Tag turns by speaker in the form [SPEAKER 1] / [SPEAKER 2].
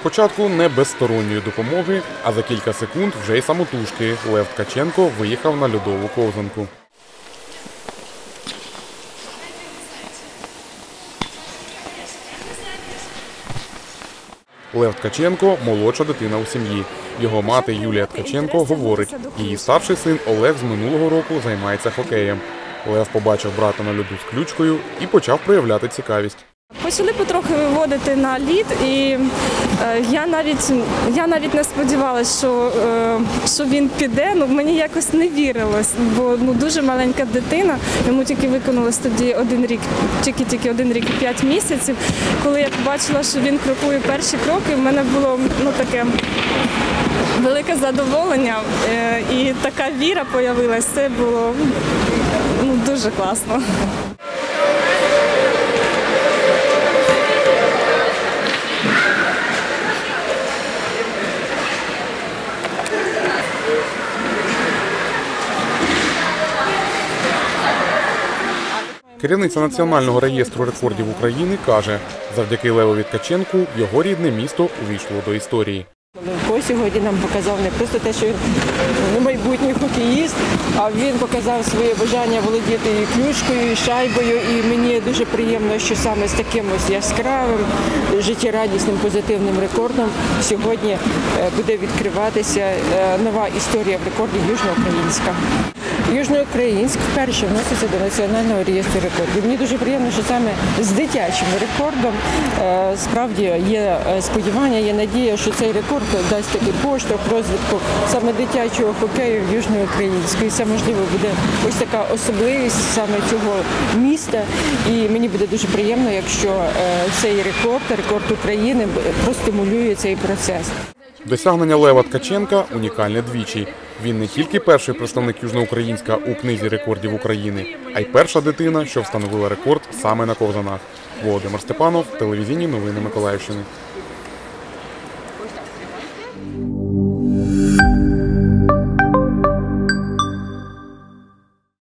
[SPEAKER 1] Спочатку не без сторонньої допомоги, а за кілька секунд вже й самотужки Лев Ткаченко виїхав на льодову ковзанку. Лев Ткаченко молодша дитина у сім'ї. Його мати Юлія Ткаченко говорить, її старший син Олег з минулого року займається хокеєм. Лев побачив брата на льоду з ключкою і почав проявляти цікавість.
[SPEAKER 2] Почали потрохи виводити на лід, і е, я навіть я навіть не сподівалася, що, е, що він піде. Ну мені якось не вірилось, бо ну дуже маленька дитина. Йому тільки виконалось тоді один рік, тільки тільки один рік і п'ять місяців. Коли я побачила, що він крокує перші кроки, в мене було ну таке. Велике задоволення е, і така віра появилась. Це було ну, дуже класно.
[SPEAKER 1] Керівниця Національного реєстру рекордів України каже, завдяки Левові Ткаченку його рідне місто увійшло до історії.
[SPEAKER 3] Левко сьогодні нам показав не просто те, що він ну, майбутній хокеїст, а він показав своє бажання володіти і ключкою, і шайбою. І мені дуже приємно, що саме з таким ось яскравим, життєрадісним, позитивним рекордом сьогодні е, буде відкриватися е, нова історія в рекорді Южноукраїнська. Южноукраїнськ вперше вноситься до національного реєстру рекордів. Мені дуже приємно, що саме з дитячим рекордом е, справді є е, сподівання, є надія, що цей рекорд дасть такий поштовх розвитку саме дитячого хокею в Южноукраїнську. І це можливо буде ось така особливість саме цього міста. І мені буде дуже приємно, якщо е, цей рекорд, рекорд України, простимулює цей процес.
[SPEAKER 1] Досягнення Лева Ткаченка унікальне двічі. Він не тільки перший представник Южноукраїнська у книзі рекордів України, а й перша дитина, що встановила рекорд саме на ковзанах. Володимир Степанов, телевізійні новини Миколаївщини.